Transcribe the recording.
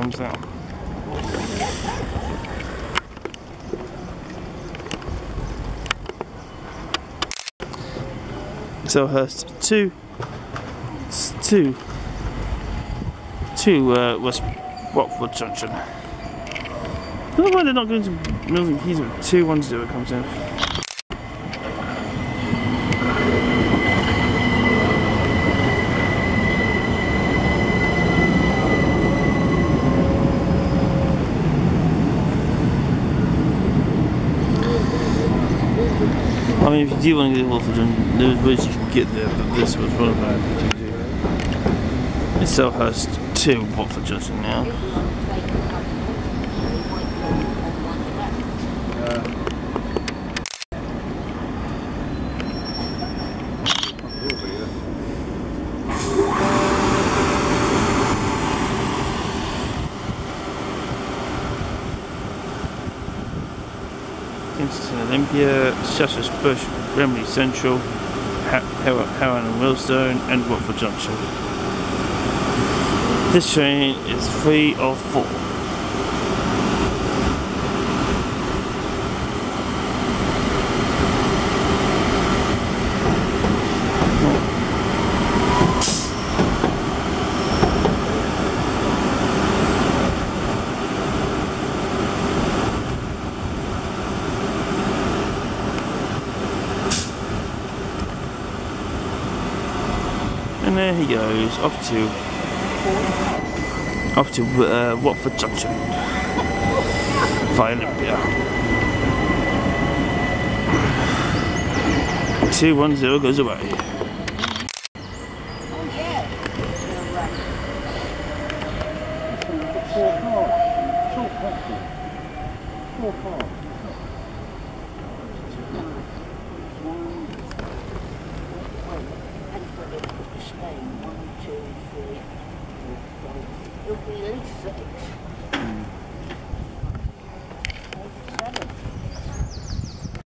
comes out. Selhurst two, two, two uh, West Watford Junction. I don't know why they're not going to Milton Keynes with it comes in. I mean, if you do want to get Watford Junction, there's ways you can get there, but this was one of them. It's Selhurst to Watford Junction now. Kensington Olympia, Shepherd's Bush, Wembley Central, Harrow and Wealdstone, and Watford Junction. This train is free of four. There he goes, off to off to uh, Watford Junction via Olympia. 210 goes away. Spain. One, two, three, four, five. It'll be six. Mm.